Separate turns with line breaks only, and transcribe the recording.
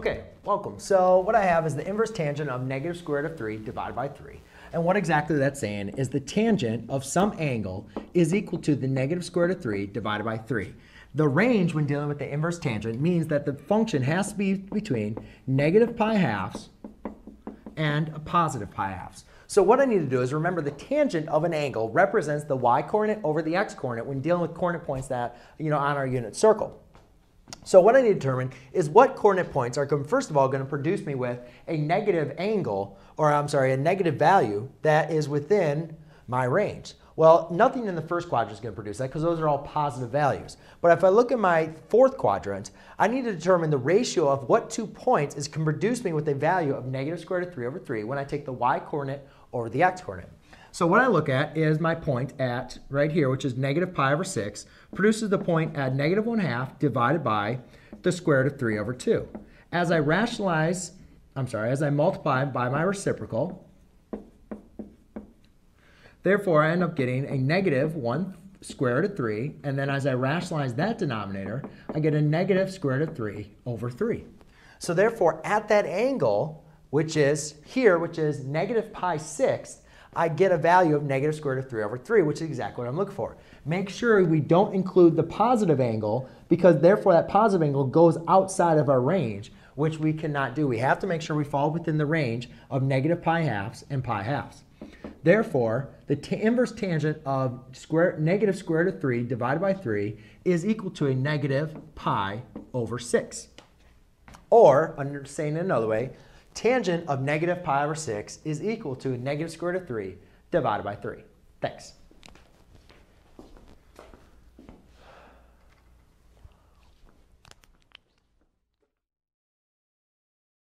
Okay, welcome. So what I have is the inverse tangent of negative square root of 3 divided by 3. And what exactly that's saying is the tangent of some angle is equal to the negative square root of 3 divided by 3. The range when dealing with the inverse tangent means that the function has to be between negative pi halves and a positive pi halves. So what I need to do is remember the tangent of an angle represents the y coordinate over the x coordinate when dealing with coordinate points that, you know, on our unit circle. So what I need to determine is what coordinate points are, first of all, going to produce me with a negative angle, or I'm sorry, a negative value that is within my range. Well, nothing in the first quadrant is going to produce that because those are all positive values. But if I look at my fourth quadrant, I need to determine the ratio of what two points is can produce me with a value of negative square root of 3 over 3 when I take the y coordinate over the x coordinate. So what I look at is my point at right here, which is negative pi over 6, produces the point at negative 1 half divided by the square root of 3 over 2. As I rationalize, I'm sorry, as I multiply by my reciprocal, therefore I end up getting a negative 1 square root of 3, and then as I rationalize that denominator, I get a negative square root of 3 over 3. So therefore, at that angle, which is here, which is negative pi 6, I get a value of negative square root of 3 over 3, which is exactly what I'm looking for. Make sure we don't include the positive angle because therefore that positive angle goes outside of our range, which we cannot do. We have to make sure we fall within the range of negative pi halves and pi halves. Therefore, the inverse tangent of square, negative square root of 3 divided by 3 is equal to a negative pi over 6. Or, saying it another way, tangent of negative pi over 6 is equal to negative square root of 3 divided by 3. Thanks.